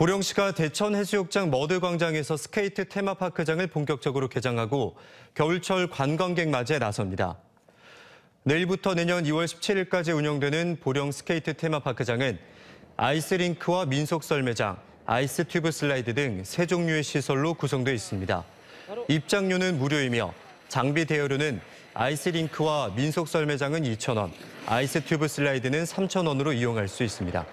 보령시가 대천 해수욕장 머드광장에서 스케이트 테마파크장을 본격적으로 개장하고 겨울철 관광객 맞이에 나섭니다. 내일부터 내년 2월 17일까지 운영되는 보령 스케이트 테마파크장은 아이스링크와 민속썰매장, 아이스 튜브 슬라이드 등 세 종류의 시설로 구성되어 있습니다. 입장료는 무료이며 장비 대여료는 아이스링크와 민속썰매장은 2,000원, 아이스 튜브 슬라이드는 3,000원으로 이용할 수 있습니다.